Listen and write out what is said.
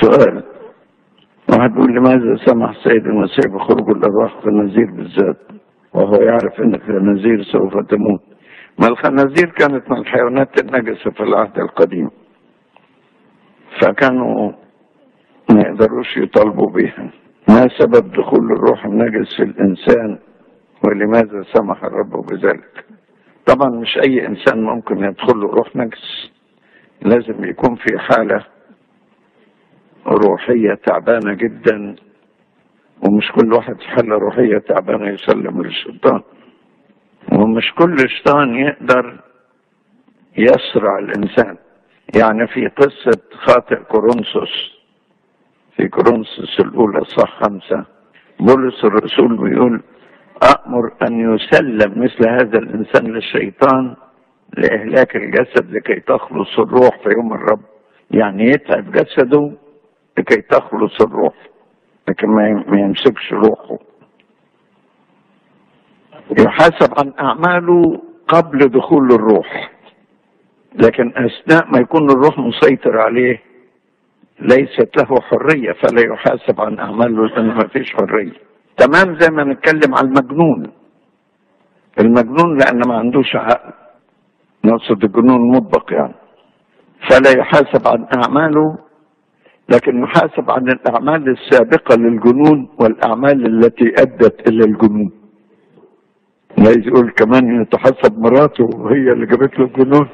سؤال واحد يقول لماذا سمح السيد المسيح بخروج الأرواح في النذير بالذات؟ وهو يعرف إن الخنازير سوف تموت. ما الخنازير كانت من الحيوانات النجسة في العهد القديم. فكانوا ما يقدروش يطالبوا بها. ما سبب دخول الروح النجس في الإنسان؟ ولماذا سمح الرب بذلك؟ طبعا مش أي إنسان ممكن يدخل له روح نجس. لازم يكون في حالة روحية تعبانة جدا ومش كل واحد في حالة روحية تعبانة يسلم للشيطان ومش كل شيطان يقدر يسرع الإنسان. يعني في قصة خاطئ كورنثوس في كورنثوس الأولى صح خمسة بولس الرسول بيقول أأمر أن يسلم مثل هذا الإنسان للشيطان لإهلاك الجسد لكي تخلص الروح في يوم الرب. يعني يتعب جسده لكي تخلص الروح لكن ما يمسكش روحه. يحاسب عن أعماله قبل دخول الروح لكن أثناء ما يكون الروح مسيطر عليه ليست له حرية فلا يحاسب عن أعماله لأنه ما فيش حرية. تمام زي ما نتكلم عن المجنون. المجنون لأن ما عندوش عقل. نقصد الجنون مطبق يعني. فلا يحاسب عن أعماله لكن يحاسب عن الأعمال السابقة للجنون والأعمال التي أدت إلى الجنون. عايز يقول كمان يتحسب مراته وهي اللي جابت له الجنون.